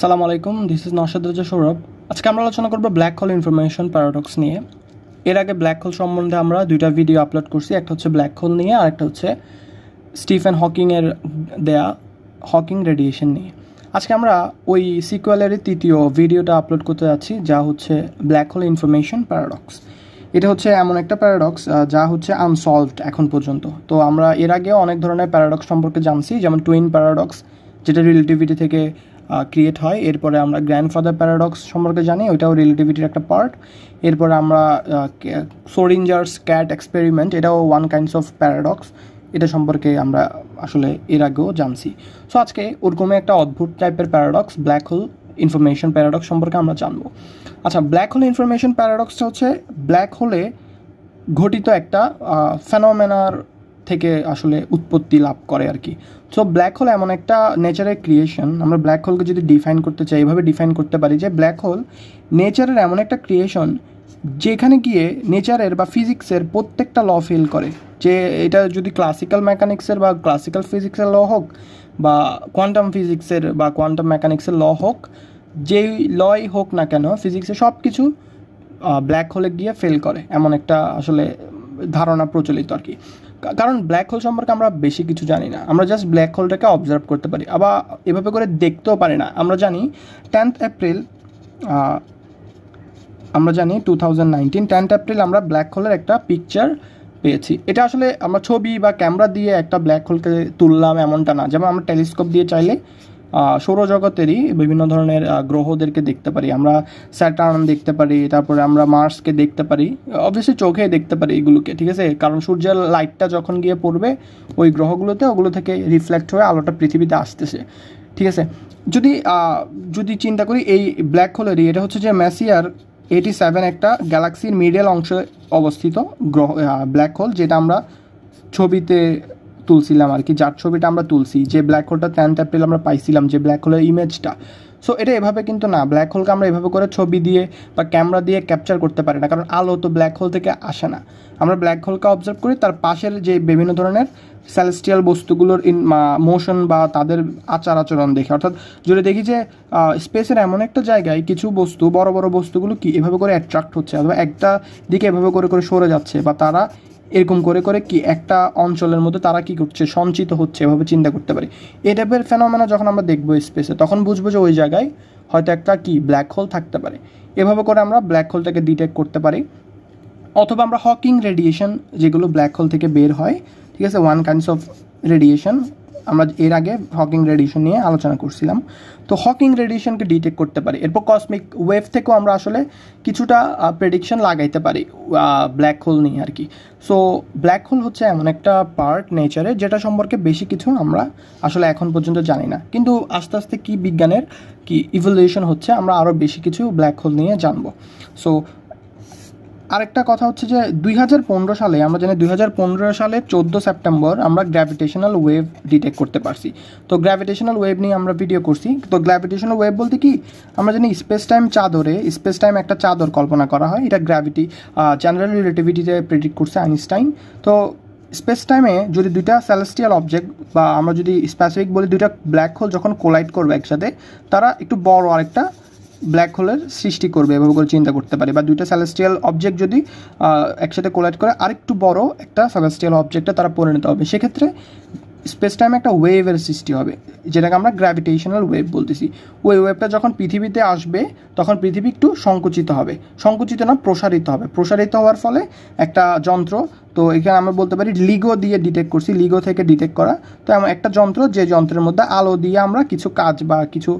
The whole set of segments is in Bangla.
সালাম আলাইকুম দিস ইজ নশাদ রাজা সৌরভ। আজকে আমরা আলোচনা করব ব্ল্যাক হোল ইনফরমেশন প্যারাডক্স নিয়ে। এর আগে ব্ল্যাক হোল সম্বন্ধে আমরা দুইটা ভিডিও আপলোড করছি, একটা হচ্ছে ব্ল্যাক হোল নিয়ে, আর একটা হচ্ছে স্টিফেন হকিংয়ের দেয়া হকিং রেডিয়েশন নিয়ে। আজকে আমরা ওই সিকুয়ালেরই তৃতীয় ভিডিওটা আপলোড করতে যাচ্ছি, যা হচ্ছে ব্ল্যাক হোল ইনফরমেশন প্যারাডক্স এটা হচ্ছে এমন একটা প্যারাডক্স যা হচ্ছে আনসলভড এখন পর্যন্ত। তো আমরা এর আগে অনেক ধরনের প্যারাডক্স সম্পর্কে জানছি, যেমন টুইন প্যারাডক্স যেটা রিলেটিভিটি থেকে ক্রিয়েট হয়। এরপরে আমরা গ্র্যান্ডফাদার প্যারাডক্স সম্পর্কে জানি, ওইটাও রিলেটিভিটির একটা পার্ট এরপরে আমরা সোরিঞ্জার্স ক্যাট এক্সপেরিমেন্ট এটাও ওয়ান কাইন্ডস অফ প্যারাডক্স এটা সম্পর্কে আমরা আসলে এর আগেও জানছি। সো আজকে ওরকমই একটা অদ্ভুত টাইপের paradox black hole information paradox সম্পর্কে আমরা জানব। আচ্ছা ব্ল্যাক হোল ইনফরমেশন প্যারাডক্সটা হচ্ছে ব্ল্যাক হোলে ঘটিত একটা ফেনোমেনার থেকে আসলে উৎপত্তি লাভ করে আর কি। সো ব্ল্যাক হোল এমন একটা নেচারের ক্রিয়েশন আমরা ব্ল্যাক হোলকে যদি ডিফাইন করতে চাই, এভাবে ডিফাইন করতে পারি যে ব্ল্যাক হোল নেচারের এমন একটা ক্রিয়েশন যেখানে গিয়ে নেচারের বা ফিজিক্সের প্রত্যেকটা ল ফেল করে। যে এটা যদি ক্লাসিক্যাল মেকানিক্সের বা ক্লাসিক্যাল ফিজিক্সের ল হোক বা কোয়ান্টাম ফিজিক্সের বা কোয়ান্টাম মেকানিক্সের ল হোক, যেই লই হোক না কেন ফিজিক্সে সব কিছু ব্ল্যাক হোলে গিয়ে ফেল করে। এমন একটা আসলে ধারণা প্রচলিত আর কি। কারণ ব্ল্যাক হোল সম্পর্কে আমরা বেশি কিছু জানি না। আমরা জাস্ট ব্ল্যাক হোলটাকে অবজার্ভ করতে পারি। আবার এভাবে করে দেখতেও পারি না। আমরা জানি টেন্থ এপ্রিল আমরা জানি two thousand nineteen tenth April আমরা ব্ল্যাক হোলের একটা পিকচার পেয়েছি। এটা আসলে আমরা ছবি বা ক্যামেরা দিয়ে একটা ব্ল্যাক হোলকে তুললাম এমনটা না। যেমন আমরা টেলিস্কোপ দিয়ে চাইলে সৌরজগতেরই বিভিন্ন ধরনের গ্রহদেরকে দেখতে পারি। আমরা স্যাটার্ন দেখতে পারি, তারপরে আমরা মার্সকে দেখতে পারি। অবভিয়াসলি চোখে দেখতে পারি এগুলোকে, ঠিক আছে? কারণ সূর্যের লাইটটা যখন গিয়ে পড়বে, ওই গ্রহগুলোতে ওগুলো থেকে রিফ্লেক্ট হয়ে আলোটা পৃথিবীতে আসতেছে। ঠিক আছে? যদি যদি চিন্তা করি, এই ব্ল্যাক হোলেরই এটা হচ্ছে যে ম্যাসিয়ার এইটি সেভেন একটা গ্যালাক্সির মিডিয়াল অংশে অবস্থিত গ্রহ ব্ল্যাক হোল যেটা আমরা ছবিতে তুলছিলাম আর কি। যার ছবিটা আমরা তুলছি, যে ব্ল্যাক হোলটা টেন্থ এপ্রিল আমরা পাইছিলাম, যে ব্ল্যাক হোলের ইমেজটা সো এটা এভাবে কিন্তু না ব্ল্যাক হোলকে আমরা এভাবে করে ছবি দিয়ে বা ক্যামেরা দিয়ে ক্যাপচার করতে পারি না, কারণ আলো তো ব্ল্যাক হোল থেকে আসে না। আমরা ব্ল্যাক হোলকে অবজার্ভ করি, তার পাশের যে বিভিন্ন ধরনের সেলেস্টিয়াল বস্তুগুলোর ইন মোশন বা তাদের আচার আচরণ দেখে। অর্থাৎ যদি দেখি যে স্পেসের এমন একটা জায়গায় কিছু বস্তু, বড় বড় বস্তুগুলো কি এভাবে করে অ্যাট্রাক্ট হচ্ছে, অথবা একটা দিকে এভাবে করে করে সরে যাচ্ছে, বা তারা এরকম করে করে কি একটা অঞ্চলের মধ্যে তারা কি করছে, সঞ্চিত হচ্ছে, এভাবে চিন্তা করতে পারি। এই টাইপের ফেনোমেনা যখন আমরা দেখব স্পেসে তখন বুঝব যে ওই জায়গায় হয়তো একটা কি ব্ল্যাক হোল থাকতে পারে। এভাবে করে আমরা ব্ল্যাক হোলটাকে ডিটেক্ট করতে পারি। অথবা আমরা হকিং রেডিয়েশন যেগুলো ব্ল্যাক হোল থেকে বের হয়, ঠিক আছে? ওয়ান কাইন্ডস অফ রেডিয়েশন আমরা এর আগে হকিং রেডিয়েশন নিয়ে আলোচনা করছিলাম। তো হকিং রেডিয়েশনকে ডিটেক্ট করতে পারি। এরপর কসমিক ওয়েভ থেকেও আমরা আসলে কিছুটা প্রেডিকশন লাগাইতে পারি ব্ল্যাক হোল নিয়ে আর কি। সো ব্ল্যাক হোল হচ্ছে এমন একটা পার্ট নেচারে যেটা সম্পর্কে বেশি কিছু আমরা আসলে এখন পর্যন্ত জানি না। কিন্তু আস্তে আস্তে কি বিজ্ঞানের কি ইভলিউশন হচ্ছে আমরা আরও বেশি কিছু ব্ল্যাক হোল নিয়ে জানব। সো আরেকটা কথা হচ্ছে যে দুই হাজার পনেরো সালে, আমরা জানি দুই হাজার পনেরো সালে চোদ্দ সেপ্টেম্বর আমরা গ্র্যাভিটেশনাল ওয়েভ ডিটেক্ট করতে পারছি। তো গ্র্যাভিটেশনাল ওয়েভ নিয়ে আমরা ভিডিও করছি। তো গ্র্যাভিটেশনাল ওয়েভ বলতে কি? আমরা জানি স্পেস টাইম চাদরে স্পেস টাইম একটা চাদর কল্পনা করা হয়। এটা গ্র্যাভিটি জেনারেল রিলেটিভিটিতে প্রেডিক্ট করছে আইনস্টাইন। তো স্পেস টাইমে যদি দুইটা সেলেস্টিয়াল অবজেক্ট বা আমরা যদি স্পেসিফিক বলি দুইটা ব্ল্যাক হোল যখন কোলাইড করবে একসাথে, তারা একটু বড় আরেকটা ব্ল্যাক হোলের সৃষ্টি করবে, এভাবে করে চিন্তা করতে পারি। বা দুইটা সেলেস্টিয়াল অবজেক্ট যদি একসাথে কোলাইড করে, আরেকটু বড় একটা সেলেস্টিয়াল অবজেক্টে তারা পরিণত হবে। সেক্ষেত্রে স্পেস টাইমে একটা ওয়েভের সৃষ্টি হবে, যেটাকে আমরা গ্র্যাভিটেশনাল ওয়েভ বলতেছি। ওই ওয়েভটা যখন পৃথিবীতে আসবে, তখন পৃথিবী একটু সংকুচিত হবে। সংকুচিত না, প্রসারিত হবে। প্রসারিত হওয়ার ফলে একটা যন্ত্র, তো এখানে আমরা বলতে পারি লিগো দিয়ে ডিটেক্ট করছি, লিগো থেকে ডিটেক্ট করা। তো এমন একটা যন্ত্র, যে যন্ত্রের মধ্যে আলো দিয়ে আমরা কিছু কাজ বা কিছু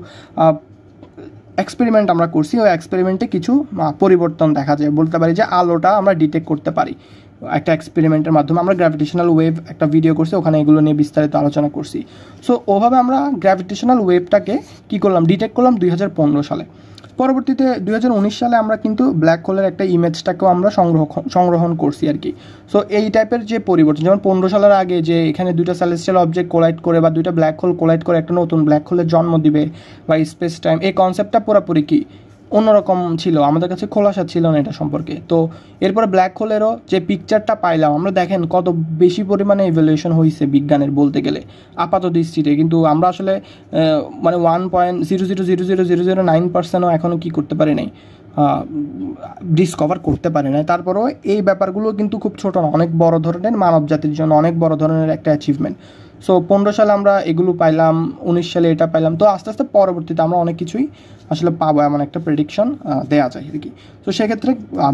এক্সপেরিমেন্ট আমরা করছি, ওই এক্সপেরিমেন্টে কিছু পরিবর্তন দেখা যায়। বলতে পারি যে আলোটা আমরা ডিটেক্ট করতে পারি। একটা এক্সপেরিমেন্টের মাধ্যমে আমরা গ্র্যাভিটেশনাল ওয়েভ একটা ভিডিও করছি, ওখানে এগুলো নিয়ে বিস্তারিত আলোচনা করছি। সো ওভাবে আমরা গ্র্যাভিটেশনাল ওয়েভটাকে কী করলাম? ডিটেক্ট করলাম দুই হাজার পনেরো সালে। পরবর্তীতে দুই হাজার উনিশ সালে আমরা কিন্তু ব্ল্যাক হোলের একটা ইমেজটাকেও আমরা সংগ্রহ, সংগ্রহণ করছি আর কি। সো এই টাইপের যে পরিবর্তন, যেমন পনেরো সালের আগে যে এখানে দুইটা সেলেস্টিয়াল অবজেক্ট কোলাইড করে বা দুইটা ব্ল্যাক হোল কোলাইড করে একটা নতুন ব্ল্যাক হোলের জন্ম দিবে বা স্পেস টাইম এই কনসেপ্টটা পুরোপুরি কি? অন্যরকম ছিল, আমাদের কাছে খোলাসা ছিল না এটা সম্পর্কে। তো এরপরে ব্ল্যাক হোলেরও যে পিকচারটা পাইলাম, আমরা দেখেন কত বেশি পরিমাণে ইভ্যালুয়েশন হয়েছে বিজ্ঞানের বলতে গেলে, আপাত দৃষ্টিতে। কিন্তু আমরা আসলে মানে one point zero zero zero zero zero zero nine পার্সেন্টও এখনও কী করতে পারি নাই ডিসকভার করতে পারে না তারপরেও এই ব্যাপারগুলো কিন্তু খুব ছোট না, অনেক বড় ধরনের মানব জাতির জন্য অনেক বড় ধরনের একটা অ্যাচিভমেন্ট সো পনেরো সালে আমরা এগুলো পাইলাম, উনিশ সালে এটা পাইলাম। তো আস্তে আস্তে পরবর্তীতে আমরা অনেক কিছুই আসলে পাবো এমন একটা প্রেডিকশন দেওয়া যায় আর কি। তো সেক্ষেত্রে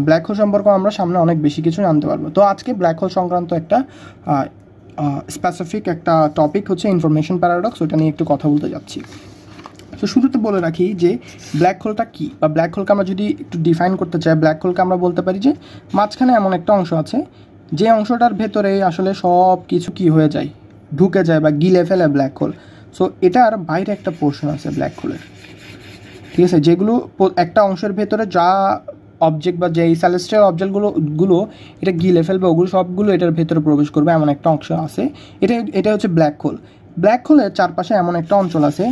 ব্ল্যাক হোল সম্পর্কে আমরা সামনে অনেক বেশি কিছু জানতে পারব। তো আজকে ব্ল্যাক হোল সংক্রান্ত একটা স্পেসিফিক একটা টপিক হচ্ছে ইনফরমেশন প্যারাডক্স ওটা নিয়ে একটু কথা বলতে যাচ্ছি। তো শুরুতে বলে রাখি যে ব্ল্যাক হোলটা কী? বা ব্ল্যাক হোলকে আমরা যদি একটু ডিফাইন করতে চাই ব্ল্যাক হোলকে আমরা বলতে পারি যে, মাঝখানে এমন একটা অংশ আছে, যে অংশটার ভেতরে আসলে সব কিছু কী হয়ে যায়, ঢুকে যায় বা গিলে ফেলে ব্ল্যাক হোল সো এটার বাইরে একটা পোর্শন আছে ব্ল্যাক হোলের ঠিক আছে? যেগুলো একটা অংশের ভেতরে যা অবজেক্ট বা যেই সেলেস্টিয়াল অবজেক্টগুলো গুলো, এটা গিলে ফেলবে, ওগুলো সবগুলো এটার ভেতরে প্রবেশ করবে, এমন একটা অংশ আছে। এটা এটা হচ্ছে ব্ল্যাক হোল ব্ল্যাক হোলের চারপাশে এমন একটা অঞ্চল আছে,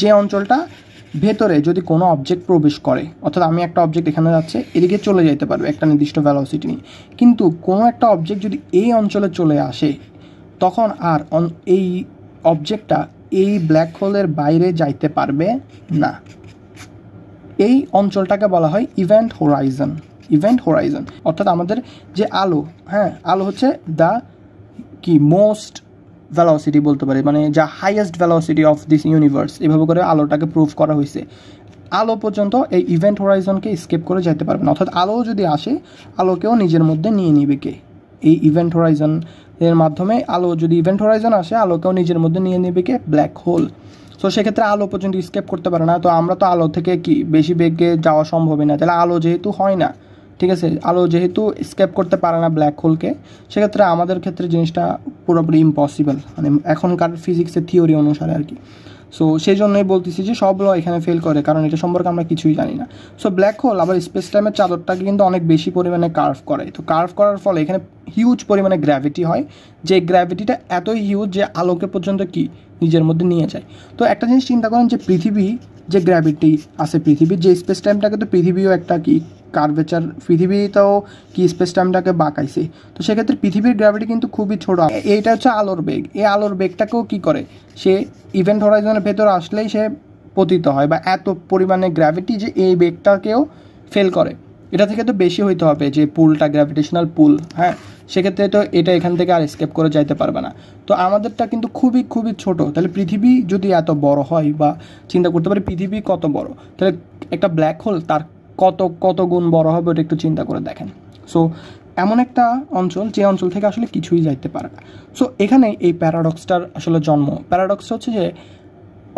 যে অঞ্চলটা ভেতরে যদি কোনো অবজেক্ট প্রবেশ করে, অর্থাৎ আমি একটা অবজেক্ট এখানে যাচ্ছে, এদিকে চলে যেতে পারবে একটা নির্দিষ্ট ভ্যালোসিটি নিয়ে। কিন্তু কোনো একটা অবজেক্ট যদি এই অঞ্চলে চলে আসে, তখন আর এই অবজেক্টটা এই ব্ল্যাক হোলের বাইরে যাইতে পারবে না। এই অঞ্চলটাকে বলা হয় ইভেন্ট হোরাইজন ইভেন্ট হোরাইজন অর্থাৎ আমাদের যে আলো হ্যাঁ আলো হচ্ছে দ্য কি মোস্ট ভ্যালোসিটি বলতে পারি মানে যা highest velocity of this universe এভাবে করে আলোটাকে প্রুভ করা হয়েছে। আলো পর্যন্ত এই ইভেন্ট হোরাইজনকে স্কেপ করে যেতে পারবে না। অর্থাৎ আলো যদি আসে, আলোকেও নিজের মধ্যে নিয়ে নিবে কে? এই ইভেন্ট হোরাইজন এর মাধ্যমে আলো যদি ইভেন্ট হোরাইজন আসে, আলোকেও নিজের মধ্যে নিয়ে নেবে কে? ব্ল্যাক হোল সো সেক্ষেত্রে আলো পর্যন্ত স্কেপ করতে পারে না। তো আমরা তো আলো থেকে কি বেশি বেগে যাওয়া সম্ভবই না। তাহলে আলো যেহেতু হয় না, ঠিক আছে? আলো যেহেতু স্কেপ করতে পারে না ব্ল্যাক হোলকে সেক্ষেত্রে আমাদের ক্ষেত্রে জিনিসটা পুরোপুরি ইম্পসিবল মানে এখনকার ফিজিক্সের থিওরি অনুসারে আর কি। সো সেই জন্যই বলতেছি যে সব ল এখানে ফেল করে, কারণ এটা সম্পর্কে আমরা কিছুই জানি না। সো ব্ল্যাক হোল আবার স্পেস টাইমের চাদরটাকে কিন্তু অনেক বেশি পরিমাণে কার্ভ করে। তো কার্ভ করার ফলে এখানে হিউজ পরিমাণে গ্র্যাভিটি হয়। যে গ্র্যাভিটিটা এতই হিউজ যে আলোকে পর্যন্ত কি নিজের মধ্যে নিয়ে যায়। তো একটা জিনিস চিন্তা করেন যে পৃথিবী যে গ্র্যাভিটি আছে, পৃথিবীর যে স্পেস টাইমটাকে তো পৃথিবীও একটা কি কার্ভেচার পৃথিবীতেও কি স্পেস টাইমটাকে বাঁকাইছে। তো সেক্ষেত্রে পৃথিবীর গ্র্যাভিটি কিন্তু খুবই ছোট। এইটা হচ্ছে আলোর বেগ। এই আলোর বেগটাকেও কি করে? সে ইভেন্ট হরাইজনের ভেতর আসলেই সে পতিত হয় বা এত পরিমাণে গ্র্যাভিটি যে এই বেগটাকেও ফেল করে। এটা থেকে তো বেশি হইতে হবে যে পুলটা গ্র্যাভিটেশনাল পুল হ্যাঁ? সেক্ষেত্রে তো এটা এখান থেকে আর স্কেপ করে যাইতে পারবে না। তো আমাদেরটা কিন্তু খুবই খুবই ছোট। তাহলে পৃথিবী যদি এত বড় হয় বা চিন্তা করতে পারি পৃথিবী কত বড়? তাহলে একটা ব্ল্যাক হোল তার কত কত গুণ বড় হবে ওটা একটু চিন্তা করে দেখেন। সো এমন একটা অঞ্চল যে অঞ্চল থেকে আসলে কিছুই যাইতে পারে না। সো এখানে এই প্যারাডক্সটার আসলে জন্ম। প্যারাডক্সটা হচ্ছে যে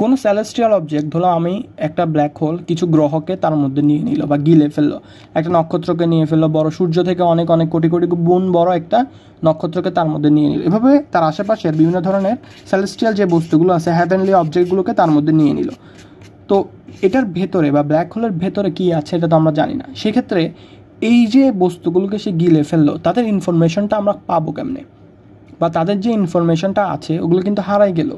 কোনো সেলেস্টিয়াল অবজেক্ট ধরো আমি একটা ব্ল্যাক হোল কিছু গ্রহকে তার মধ্যে নিয়ে নিল বা গিলে ফেলল। একটা নক্ষত্রকে নিয়ে ফেলল, বড় সূর্য থেকে অনেক অনেক কোটি কোটি গুণ বড় একটা নক্ষত্রকে তার মধ্যে নিয়ে নিল। এভাবে তার আশেপাশের বিভিন্ন ধরনের সেলেস্টিয়াল যে বস্তুগুলো আছে হ্যাভেনলি অবজেক্টগুলোকে তার মধ্যে নিয়ে নিল। তো এটার ভেতরে বা ব্ল্যাক হোলের ভেতরে কি আছে এটা তো আমরা জানি না। সেক্ষেত্রে এই যে বস্তুগুলোকে সে গিলে ফেলল, তাদের ইনফরমেশনটা আমরা পাবো কেমনে? বা তাদের যে ইনফরমেশনটা আছে, ওগুলো কিন্তু হারাই গেল।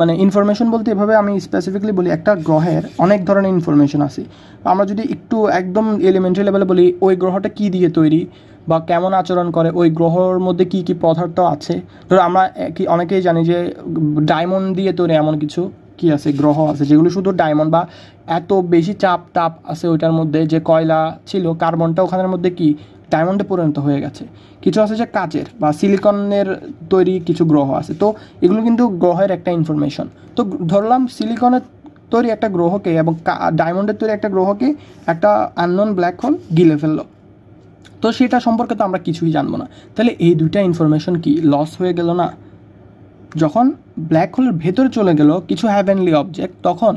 মানে ইনফরমেশন বলতে এভাবে আমি স্পেসিফিকলি বলি, একটা গ্রহের অনেক ধরনের ইনফরমেশন আছে। আমরা যদি একটু একদম এলিমেন্টারি লেভেলে বলি, ওই গ্রহটা কি দিয়ে তৈরি বা কেমন আচরণ করে, ওই গ্রহর মধ্যে কি কি পদার্থ আছে? ধরো আমরা কি অনেকেই জানি যে ডায়মন্ড দিয়ে তৈরি এমন কিছু কি আছে, গ্রহ আছে, যেগুলো শুধু ডায়মন্ড বা এত বেশি চাপ তাপ আছে ওইটার মধ্যে, যে কয়লা ছিল কার্বনটা ওখানের মধ্যে কি? ডায়মন্ডে পরিণত হয়ে গেছে। কিছু আছে যে কাচের বা সিলিকনের তৈরি কিছু গ্রহ আছে। তো এগুলো কিন্তু গ্রহের একটা ইনফরমেশন তো ধরলাম সিলিকনের তৈরি একটা গ্রহকে এবং ডায়মন্ডের তৈরি একটা গ্রহকে একটা আননোন ব্ল্যাক হোল গিলে ফেলল। তো সেটা সম্পর্কে তো আমরা কিছুই জানব না। তাহলে এই দুইটা ইনফরমেশন কি লস হয়ে গেল না? যখন ব্ল্যাক হোলের ভেতরে চলে গেল কিছু হ্যাভেনলি অবজেক্ট তখন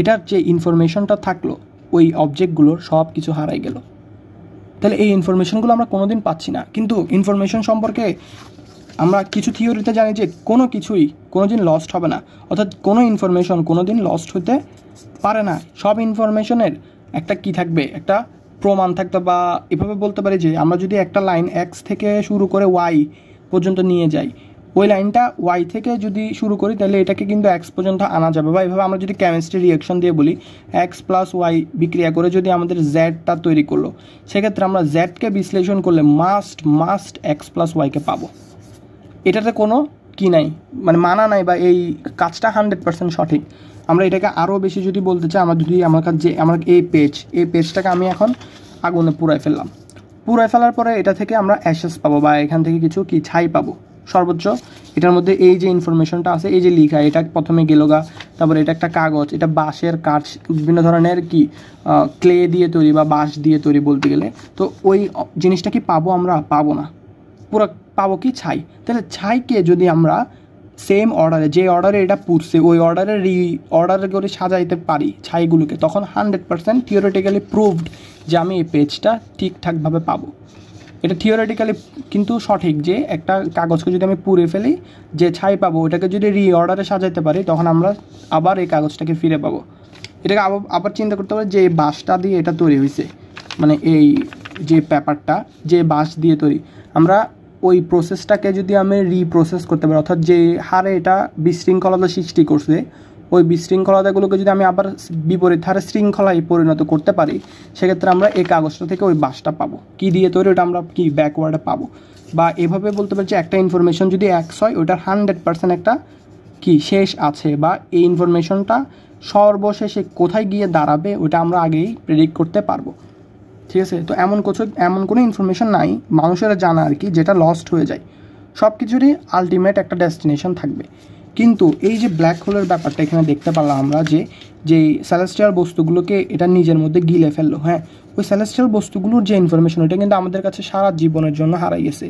এটার যে ইনফরমেশনটা থাকল, ওই অবজেক্টগুলোর সব কিছু হারাই গেল। তাহলে এই ইনফরমেশনগুলো আমরা কোনো দিন পাচ্ছি না। কিন্তু ইনফরমেশন সম্পর্কে আমরা কিছু থিওরিতে জানি যে কোনো কিছুই কোনো দিন লস্ট হবে না। অর্থাৎ কোনো ইনফরমেশন কোনো দিন লস্ট হতে পারে না। সব ইনফরমেশনের একটা কি থাকবে? একটা প্রমাণ থাকতে বা এভাবে বলতে পারি যে আমরা যদি একটা লাইন এক্স থেকে শুরু করে ওয়াই পর্যন্ত নিয়ে যাই ওই লাইনটা ওয়াই থেকে যদি শুরু করি, তাহলে এটাকে কিন্তু এক্স পর্যন্ত আনা যাবে। বা এভাবে আমরা যদি কেমিস্ট্রি রিয়াকশন দিয়ে বলি এক্স প্লাস ওয়াই বিক্রিয়া করে যদি আমাদের জ্যাডটা তৈরি করল, সেক্ষেত্রে আমরা জ্যাডকে বিশ্লেষণ করলে মাস্ট মাস্ট এক্স প্লাস ওয়াইকে পাবো। এটাতে কোনো কি নাই মানে মানা নাই বা এই কাজটা হান্ড্রেড পার্সেন্ট সঠিক। আমরা এটাকে আরও বেশি যদি বলতে চাই, আমরা যদি আমার কাছে যে, আমার এই পেজ এই পেজটাকে আমি এখন আগুনে পুরাই ফেললাম। পুরাই ফেলার পরে এটা থেকে আমরা অ্যাশেস পাবো বা এখান থেকে কিছু কি ছাই পাবো। সর্বোচ্চ। এটার মধ্যে এই যে ইনফরমেশনটা আছে, এই যে লিখা, এটা প্রথমে গেলোগা তারপরে এটা একটা কাগজ, এটা বাঁশের কাঠ, বিভিন্ন ধরনের কি ক্লে দিয়ে তৈরি বা বাঁশ দিয়ে তৈরি বলতে গেলে। তো ওই জিনিসটা কি পাবো আমরা? পাবো না। পুরো পাবো কি ছাই? তাহলে ছাইকে যদি আমরা সেম অর্ডারে যে অর্ডারে এটা পুষছে ওই অর্ডারে রি অর্ডার করে সাজাইতে পারি ছাইগুলোকে, তখন হান্ড্রেড পার্সেন্ট থিওরিটিক্যালি প্রুভড যে আমি এই পেজটা ঠিকঠাকভাবে পাবো। এটা থিওরিটিক্যালি কিন্তু সঠিক যে একটা কাগজকে যদি আমি পুড়ে ফেলি, যে ছাই পাবো, ওটাকে যদি রি অর্ডারে সাজাইতে পারি, তখন আমরা আবার এই কাগজটাকে ফিরে পাবো। এটাকে আবার আবার চিন্তা করতে পারি যে বাঁশটা দিয়ে এটা তৈরি হয়েছে। মানে এই যে পেপারটা, যে বাঁশ দিয়ে তৈরি। আমরা ওই প্রসেসটাকে যদি আমি রিপ্রসেস করতে পারি, অর্থাৎ যে হারে এটা বিশৃঙ্খলতা সৃষ্টি করছে ওই বিশৃঙ্খলতাগুলোকে যদি আমি আবার বিপরীত হারে শৃঙ্খলায় পরিণত করতে পারি, সেক্ষেত্রে আমরা এই কাগজটা থেকে ওই বাসটা পাবো। কি দিয়ে তৈরি ওটা আমরা কি ব্যাকওয়ার্ডে পাবো? বা এভাবে বলতে পারছি একটা ইনফরমেশন যদি এক্স হয়, ওটার হান্ড্রেড পার্সেন্ট একটা কি শেষ আছে বা এই ইনফরমেশনটা সর্বশেষে কোথায় গিয়ে দাঁড়াবে, ওটা আমরা আগেই প্রেডিক্ট করতে পারব। ঠিক আছে? তো এমন কিছু, এমন কোনো ইনফরমেশন নাই, মানুষেরা জানা আর কি, যেটা লস্ট হয়ে যায়। সব কিছুরই আলটিমেট একটা ডেস্টিনেশন থাকবে। কিন্তু এই যে ব্ল্যাক হোলের ব্যাপারটা এখানে দেখতে পারলাম আমরা যে যে সেলেস্টিয়াল বস্তুগুলোকে এটা নিজের মধ্যে গিলে ফেলল হ্যাঁ? ওই সেলেস্টিয়াল বস্তুগুলোর যে ইনফরমেশন ওইটা কিন্তু আমাদের কাছে সারা জীবনের জন্য হারাই গেছে।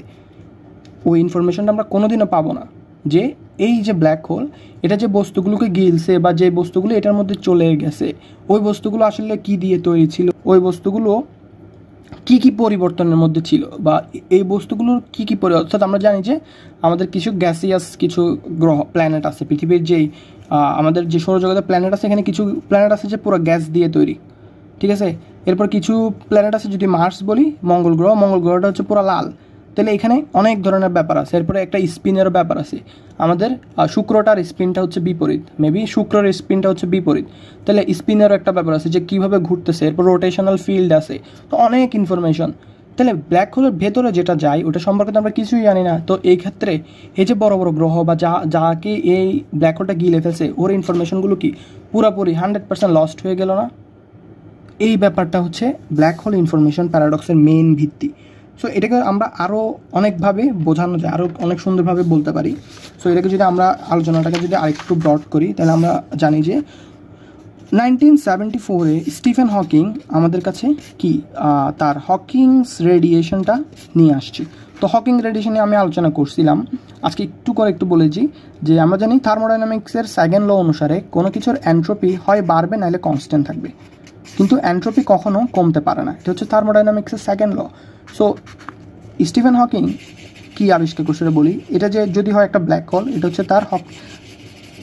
ওই ইনফরমেশনটা আমরা কোনোদিনও পাবো না যে, এই যে ব্ল্যাক হোল এটা যে বস্তুগুলোকে গিলছে বা যে বস্তুগুলো এটার মধ্যে চলে গেছে, ওই বস্তুগুলো আসলে কি দিয়ে তৈরি ছিল? ওই বস্তুগুলো কি কি পরিবর্তনের মধ্যে ছিল বা এই বস্তুগুলোর কি কি পরি অর্থাৎ আমরা জানি যে আমাদের কিছু গ্যাসিয়াস কিছু গ্রহ প্ল্যানেট আছে। পৃথিবীর যেই আমাদের যে সৌরজগতের প্ল্যানেট আছে, এখানে কিছু প্ল্যানেট আছে যে পুরো গ্যাস দিয়ে তৈরি। ঠিক আছে? এরপর কিছু প্ল্যানেট আছে যদি মার্স বলি, মঙ্গল গ্রহ। মঙ্গল গ্রহটা হচ্ছে পুরো লাল। তাহলে এখানে অনেক ধরনের ব্যাপার আছে। এরপরে একটা স্পিনেরও ব্যাপার আছে। আমাদের শুক্রটার স্পিনটা হচ্ছে বিপরীত। মেবি শুক্রের স্পিনটা হচ্ছে বিপরীত। তাহলে স্পিনেরও একটা ব্যাপার আছে যে কীভাবে ঘুরতেছে, এরপর রোটেশনাল ফিল্ড আছে। তো অনেক ইনফরমেশন তাহলে ব্ল্যাক হোলের ভেতরে যেটা যায়, ওটা সম্পর্কে তো আমরা কিছুই জানি না। তো এই ক্ষেত্রে এই যে বড় বড় গ্রহ বা যা, যাকে এই ব্ল্যাক হোলটা গিলে ফেলছে, ওর ইনফরমেশনগুলো কি পুরোপুরি হান্ড্রেড পার্সেন্ট লস্ট হয়ে গেল না? এই ব্যাপারটা হচ্ছে ব্ল্যাক হোল ইনফরমেশন প্যারাডক্সের মেন ভিত্তি। সো এটাকে আমরা আরও অনেকভাবে বোঝানো যায় আরও অনেক সুন্দরভাবে বলতে পারি। সো এটাকে যদি আমরা আলোচনাটাকে যদি আরেকটু ব্রড করি, তাহলে আমরা জানি যে নাইনটিন সেভেন্টি ফোরে স্টিফেন হকিং আমাদের কাছে কি তার হকিংস রেডিয়েশনটা নিয়ে আসছে। তো হকিং রেডিয়েশনে আমি আলোচনা করছিলাম। আজকে একটু করে একটু বলেছি যে, আমরা জানি থার্মোডাইনামিক্সের সেকেন্ড ল অনুসারে কোনো কিছুর অ্যান্ট্রোপি হয় বাড়বে, নাহলে কনস্ট্যান্ট থাকবে। কিন্তু অ্যান্ট্রোপি কখনো কমতে পারে না। এটা হচ্ছে থার্মোডাইনামিক্সের second law so Stephen Hawking কি আবিষ্কার করছে বলি? এটা যে যদি হয় একটা ব্ল্যাক হোল এটা হচ্ছে তার হক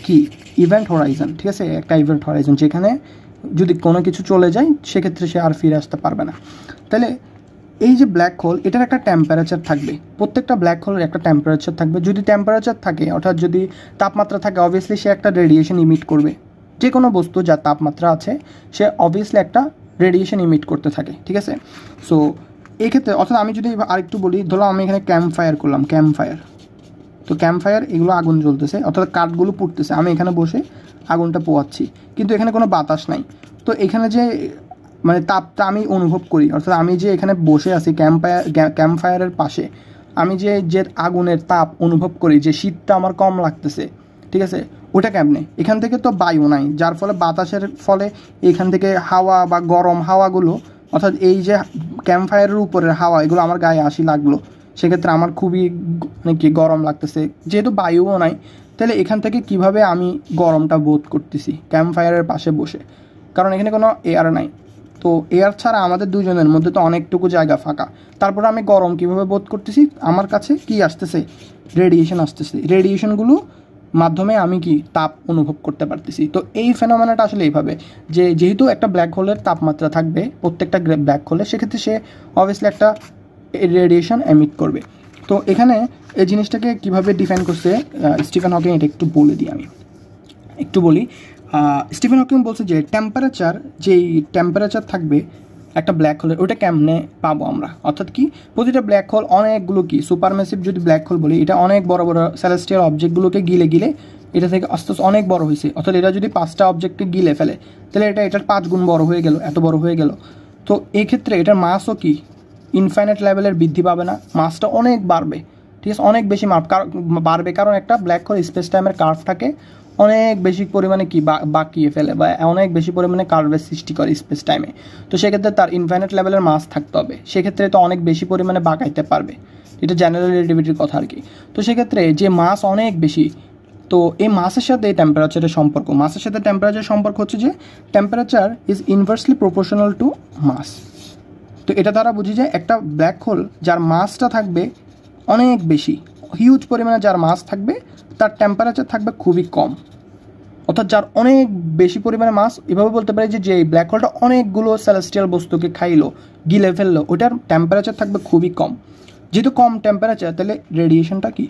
কি? ইভেন্ট হরাইজন ঠিক আছে? একটা ইভেন্ট হরাইজন যেখানে যদি কোনো কিছু চলে যায়, সেক্ষেত্রে সে আর ফিরে আসতে পারবে না। তাহলে এই যে ব্ল্যাক হোল এটার একটা টেম্পারেচার থাকবে। প্রত্যেকটা ব্ল্যাক হোলের একটা টেম্পারেচার থাকবে। যদি টেম্পারেচার থাকে, অর্থাৎ যদি তাপমাত্রা থাকে অবভিয়াসলি সে একটা রেডিয়েশন ইমিট করবে। যে কোনো বস্তু যার তাপমাত্রা আছে, সে অবভিয়াসলি একটা রেডিয়েশন ইমিট করতে থাকে, ঠিক আছে? সো এই ক্ষেত্রে অর্থাৎ আমি যদি আরেকটু বলি, ধরো আমি এখানে ক্যাম্প ফায়ার করলাম ক্যাম্প ফায়ার তো ক্যাম্প ফায়ার এগুলো আগুন জ্বলতেছে, অর্থাৎ কাঠগুলো পুড়তেছে। আমি এখানে বসে আগুনটা পোয়াচ্ছি কিন্তু এখানে কোনো বাতাস নাই। তো এখানে যে মানে তাপটা আমি অনুভব করি, অর্থাৎ আমি যে এখানে বসে আছি ক্যাম্প ফায়ার ক্যাম্প ফায়ারের পাশে, আমি যে যে আগুনের তাপ অনুভব করি, যে শীতটা আমার কম লাগতেছে, ঠিক আছে? ওটা কেমনে? এখান থেকে তো বায়ু নাই, যার ফলে বাতাসের ফলে এখান থেকে হাওয়া বা গরম হাওয়াগুলো, অর্থাৎ এই যে ক্যাম্প ফায়ারের উপরের হাওয়া, এগুলো আমার গায়ে আসি লাগল। সেক্ষেত্রে আমার খুবই মানে কি গরম লাগতেছে। যেহেতু বায়ুও নাই, তাহলে এখান থেকে কীভাবে আমি গরমটা বোধ করতেছি ক্যাম্প ফায়ারের পাশে বসে? কারণ এখানে কোনো এয়ার নাই। তো এয়ার ছাড়া আমাদের দুজনের মধ্যে তো অনেকটুকু জায়গা ফাঁকা। তারপর আমি গরম কীভাবে বোধ করতেছি? আমার কাছে কি আসতেছে? রেডিয়েশন আসতেছে। রেডিয়েশনগুলো মাধ্যমে আমি কি তাপ অনুভব করতে পারতেছি? তো এই ফেনোমেনাটা আসলে এইভাবে যে যেহেতু একটা ব্ল্যাক হোলের তাপমাত্রা থাকবে, প্রত্যেকটা ব্ল্যাক হোলে সেক্ষেত্রে সে অবভিয়াসলি একটা রেডিয়েশন এমিট করবে। তো এখানে এই জিনিসটাকে কীভাবে ডিফাইন করছে স্টিফেন হকিং এটা একটু বলে দিই আমি। একটু বলি স্টিফেন হকিং বলছে যে টেম্পারেচার যেই টেম্পারেচার থাকবে একটা ব্ল্যাক হোলের ওটা কেমনে পাবো আমরা? অর্থাৎ কি? প্রতিটা ব্ল্যাক হোল অনেকগুলো কি? সুপারমেসিভ যদি ব্ল্যাক হোল বলি, এটা অনেক বড় বড় সেলেস্টিয়াল অবজেক্টগুলোকে গিলে গিলে এটা থেকে আস্তে আস্তে অনেক বড় হয়েছে। অর্থাৎ এটা যদি পাঁচটা অবজেক্টকে গিলে ফেলে, তাহলে এটা, এটার পাঁচ গুণ বড় হয়ে গেল, এত বড় হয়ে গেল। তো এই ক্ষেত্রে এটার মাসও কি? ইনফাইনাইট লেভেলের বৃদ্ধি পাবে না। মাসটা অনেক বাড়বে। ঠিক আছে? অনেক বেশি মাপ বাড়বে। কারণ একটা ব্ল্যাক হোল স্পেস টাইমের কার্ভটাকে অনেক বেশি পরিমাণে কি বাকিয়ে ফেলে বা অনেক বেশি পরিমাণে কার্ভের সৃষ্টি করে স্পেস টাইমে তো সেক্ষেত্রে তার ইনফাইনাইট লেভেলের মাস থাকতে হবে। সেক্ষেত্রে তো অনেক বেশি পরিমাণে বাঁকাইতে পারবে। এটা জেনারেল রিলেটিভিটির কথা আর কি। তো সেক্ষেত্রে যে মাস অনেক বেশি, তো এই মাসের সাথে এই টেম্পারেচারের সম্পর্ক। মাসের সাথে টেম্পারেচার সম্পর্ক হচ্ছে যে temperature is inversely proportional to mass তো এটা দ্বারা বুঝি যে একটা ব্ল্যাক হোল যার মাসটা থাকবে অনেক বেশি হিউজ পরিমাণে যার মাস থাকবে তার টেম্পারেচার থাকবে খুবই কম। অর্থাৎ যার অনেক বেশি পরিমাণে মাস এভাবে বলতে পারি যে যে ব্ল্যাক হোলটা অনেকগুলো সেলেস্টিয়াল বস্তুকে খাইলো, গিলে ফেলল ওটার টেম্পারেচার থাকবে খুবই কম। যেহেতু কম টেম্পারেচার তাহলে রেডিয়েশনটা কি?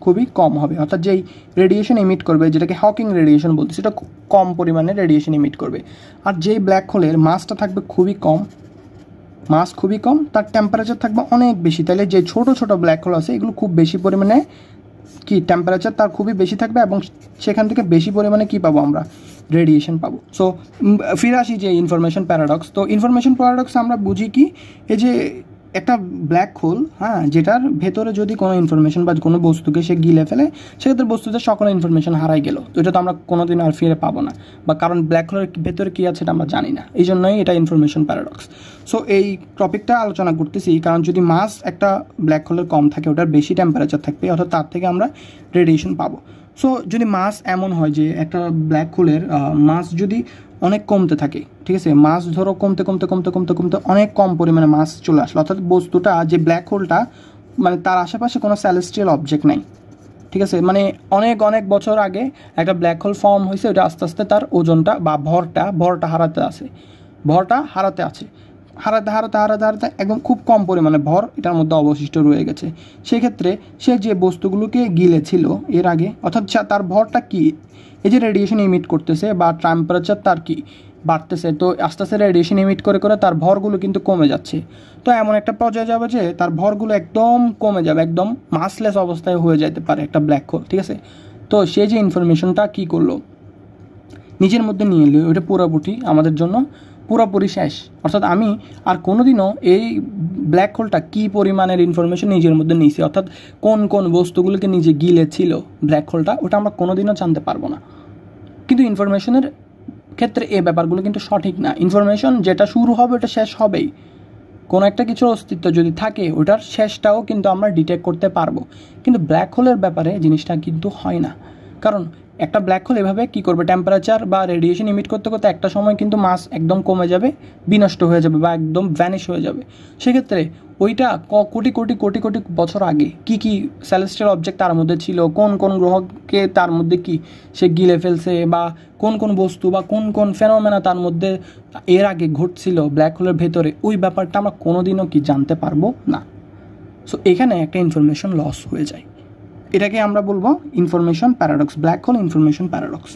খুবই কম হবে। অর্থাৎ যেই রেডিয়েশন ইমিট করবে, যেটাকে হকিং রেডিয়েশন বলতে, সেটা কম পরিমাণে রেডিয়েশন ইমিট করবে। আর যেই ব্ল্যাক হোলের মাসটা থাকবে খুবই কম মাস খুবই কম, তার টেম্পারেচার থাকবে অনেক বেশি। তাহলে যে ছোট ছোট ব্ল্যাক হোল আছে, এগুলো খুব বেশি পরিমাণে কি টেম্পারেচার তার খুবই বেশি থাকবে এবং সেখান থেকে বেশি পরিমাণে কি পাবো আমরা? রেডিয়েশন পাবো। সো ফিরে আসি যে ইনফরমেশন প্যারাডক্স তো ইনফরমেশন প্যারাডক্স আমরা বুঝি কি? এই যে একটা ব্ল্যাক হোল হ্যাঁ যেটার ভেতরে যদি কোনো ইনফরমেশন বা কোনো বস্তুকে সে গিলে ফেলে, সেক্ষেত্রে বস্তুতে সকল ইনফরমেশন হারাই গেল। তো এটা তো আমরা কোনোদিন আর ফিরে পাবো না। বা কারণ ব্ল্যাক হোলের ভেতরে কী আছে, এটা আমরা জানি না। এই জন্যই এটা ইনফরমেশন প্যারাডক্স সো এই টপিকটা আলোচনা করতেছি, কারণ যদি মাস একটা ব্ল্যাক হোলের কম থাকে, ওটার বেশি টেম্পারেচার থাকবে, অর্থাৎ তার থেকে আমরা রেডিয়েশন পাবো। সো যদি মাস এমন হয় যে একটা ব্ল্যাক হোলের মাস যদি অনেক কমতে থাকে ঠিক আছে? মাছ ধরো কমতে কমতে কমতে কমতে কমতে অনেক কম পরিমাণে মাছ চলে আসলো। অর্থাৎ বস্তুটা, যে ব্ল্যাক হোলটা মানে তার আশেপাশে কোনো স্যালেস্ট্রিয়াল অবজেক্ট নাই। ঠিক আছে? মানে অনেক অনেক বছর আগে একটা ব্ল্যাক হোল ফর্ম হয়েছে ওটা আস্তে আস্তে তার ওজনটা বা ভরটা ভরটা হারাতে আছে। ভরটা হারাতে আছে। হারাতে হারাতে হারাতে হারাতে একদম খুব কম পরিমাণে ভর এটার মধ্যে অবশিষ্ট রয়ে গেছে। সেক্ষেত্রে সে যে বস্তুগুলোকে গিলেছিল এর আগে, অর্থাৎ তার ভরটা কি? এই যে রেডিয়েশন ইমিট করতেছে বা টেম্পারেচার তার কি? বাড়তেছে। তো আস্তে আস্তে রেডিয়েশন ইমিট করে করে তার ভরগুলো কিন্তু কমে যাচ্ছে। তো এমন একটা পর্যায়ে যাবে যে তার ভরগুলো একদম কমে যাবে, একদম মাসলেস অবস্থায় হয়ে যেতে পারে একটা ব্ল্যাক হোল ঠিক আছে? তো সে যে ইনফরমেশনটা কী করল? নিজের মধ্যে নিয়ে এলো ওটা পুরোপুরি আমাদের জন্য পুরোপুরি শেষ। অর্থাৎ আমি আর কোনোদিনও এই ব্ল্যাক হোলটা কী পরিমাণের ইনফরমেশন নিজের মধ্যে নিয়েছি, অর্থাৎ কোন কোন বস্তুগুলোকে নিজে গিলে ছিল ব্ল্যাক হোলটা ওটা আমরা কোনোদিনও জানতে পারব না। কিন্তু ইনফরমেশনের ক্ষেত্রে এই ব্যাপারগুলো কিন্তু সঠিক না। ইনফরমেশন যেটা শুরু হবে, ওটা শেষ হবেই। কোনো একটা কিছুর অস্তিত্ব যদি থাকে, ওটার শেষটাও কিন্তু আমরা ডিটেক্ট করতে পারব। কিন্তু ব্ল্যাক হোলের ব্যাপারে জিনিসটা কিন্তু হয় না। কারণ একটা ব্ল্যাক হোল এভাবে কী করবে? টেম্পারেচার বা রেডিয়েশন ইমিট করতে করতে একটা সময় কিন্তু মাস একদম কমে যাবে, বিনষ্ট হয়ে যাবে বা একদম ভ্যানিশ হয়ে যাবে। সেক্ষেত্রে ওইটা ক, কোটি কোটি কোটি কোটি বছর আগে কি কি সেলেস্টিয়াল অবজেক্ট তার মধ্যে ছিল? কোন কোন গ্রহকে তার মধ্যে কি সে গিলে ফেলছে বা কোন কোন বস্তু বা কোন কোন ফেনোমেনা তার মধ্যে এর আগে ঘটছিল ব্ল্যাক হোলের ভেতরে? ওই ব্যাপারটা আমরা কোনোদিনও কি জানতে পারব না। সো এখানে একটা ইনফরমেশন লস হয়ে যায়। এটাকে আমরা বলব information paradox black hole information paradox